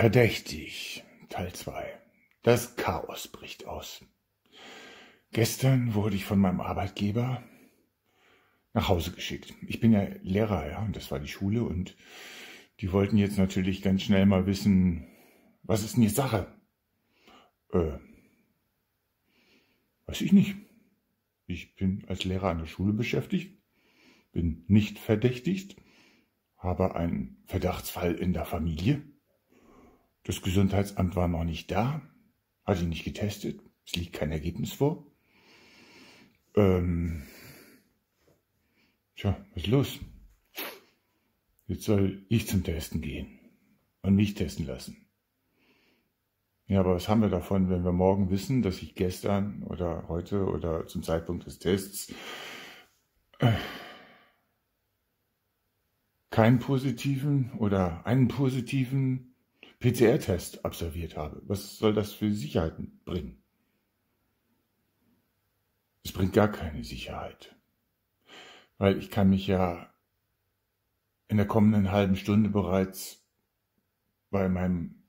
Verdächtig, Teil 2. Das Chaos bricht aus. Gestern wurde ich von meinem Arbeitgeber nach Hause geschickt. Ich bin ja Lehrer, ja, und das war die Schule und die wollten jetzt natürlich ganz schnell mal wissen, was ist denn die Sache? Äh, weiß ich nicht. Ich bin als Lehrer an der Schule beschäftigt, bin nicht verdächtigt, habe einen Verdachtsfall in der Familie. Das Gesundheitsamt war noch nicht da, hat ihn nicht getestet, es liegt kein Ergebnis vor. Ähm, tja, was ist los? Jetzt soll ich zum Testen gehen und mich testen lassen. Ja, aber was haben wir davon, wenn wir morgen wissen, dass ich gestern oder heute oder zum Zeitpunkt des Tests äh, keinen positiven oder einen positiven PCR-Test absolviert habe? Was soll das für Sicherheiten bringen? Es bringt gar keine Sicherheit, weil ich kann mich ja in der kommenden halben Stunde bereits bei meinem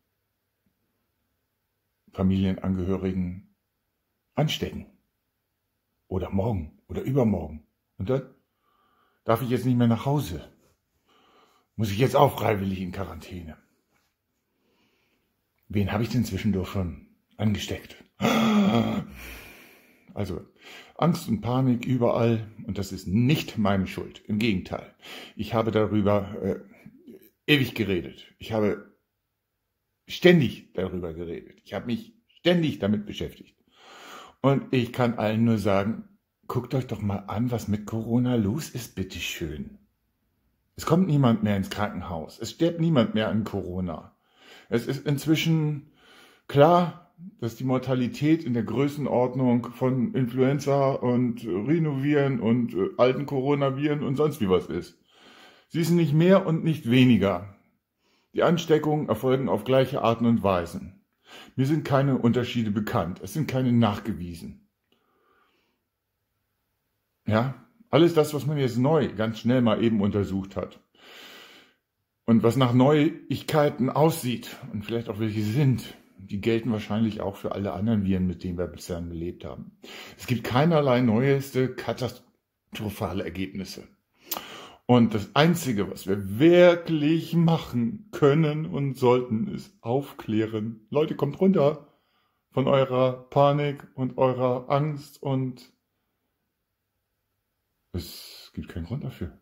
Familienangehörigen anstecken. Oder morgen oder übermorgen. Und dann darf ich jetzt nicht mehr nach Hause. Muss ich jetzt auch freiwillig in Quarantäne. Wen habe ich denn zwischendurch schon angesteckt? Also Angst und Panik überall und das ist nicht meine Schuld. Im Gegenteil. Ich habe darüber äh, ewig geredet. Ich habe ständig darüber geredet. Ich habe mich ständig damit beschäftigt. Und ich kann allen nur sagen, guckt euch doch mal an, was mit Corona los ist, bitteschön. Es kommt niemand mehr ins Krankenhaus. Es stirbt niemand mehr an Corona. Es ist inzwischen klar, dass die Mortalität in der Größenordnung von Influenza und Rhinoviren und äh, alten Coronaviren und sonst wie was ist. Sie ist nicht mehr und nicht weniger. Die Ansteckungen erfolgen auf gleiche Arten und Weisen. Mir sind keine Unterschiede bekannt. Es sind keine nachgewiesen. Ja, alles das, was man jetzt neu ganz schnell mal eben untersucht hat. Und was nach Neuigkeiten aussieht und vielleicht auch welche sind, die gelten wahrscheinlich auch für alle anderen Viren, mit denen wir bisher gelebt haben. Es gibt keinerlei neueste katastrophale Ergebnisse. Und das Einzige, was wir wirklich machen können und sollten, ist aufklären. Leute, kommt runter von eurer Panik und eurer Angst und es gibt keinen Grund dafür.